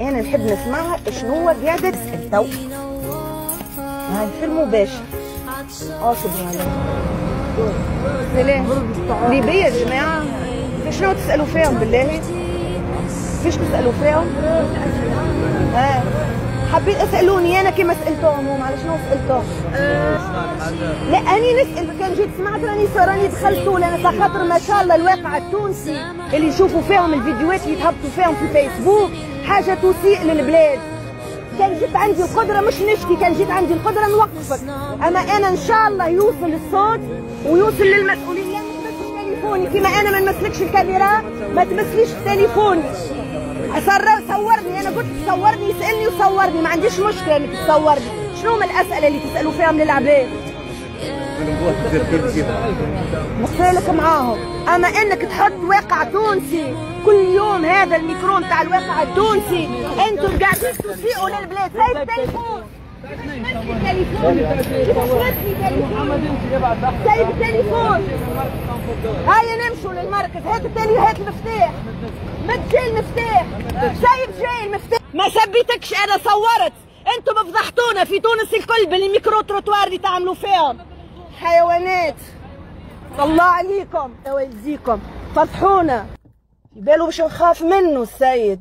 أنا نحب نسمعها شنو هو قاعدة تسال تو هاي في المباشر آه شكرا سلام. ليبيا يا جماعة. شنو تسألوا فيهم بالله؟ فيش تسألوا فيهم؟ ها حبيت أسألوني أنا كيما سألتهم هم. على شنو سألتهم؟ لا أني نسأل. كان جيت سمعت راني راني دخلت لأن خاطر ما شاء الله الواقع التونسي اللي يشوفوا فيهم الفيديوهات اللي يتهبطوا فيهم في الفيسبوك حاجة تسيء للبلاد. كان جيت عندي القدرة مش نشكي كان جيت عندي القدرة نوقفك. أما أنا إن شاء الله يوصل الصوت ويوصل للمسؤولين تمسك تليفوني كما أنا ما نمسلكش الكاميرا. ما تمسليش تليفوني. صور صورني. أنا قلت تصورني يسألني وصورني. ما عنديش مشكلة إنك تصورني. شنو من الأسئلة اللي تسألوا فيهم للعباد مختلف معاهم. أما إنك تحط واقع تونسي كل يوم هذا الميكرو تاع الواقع التونسي. أنتم قاعدين تسيئوا للبلاد. سايب التليفون. سايب التليفون. هيا نمشوا للمركز. هات التالي هات المفتاح. مد جاي المفتاح سايب جاي المفتاح. ما سبيتكش أنا صورت. أنتم فضحتونا في تونس الكل بال micro-trottoir اللي تعملوا فيهم. حيوانات. الله عليكم. يا والديكم فضحونا. في باله باش نخاف منه السيد.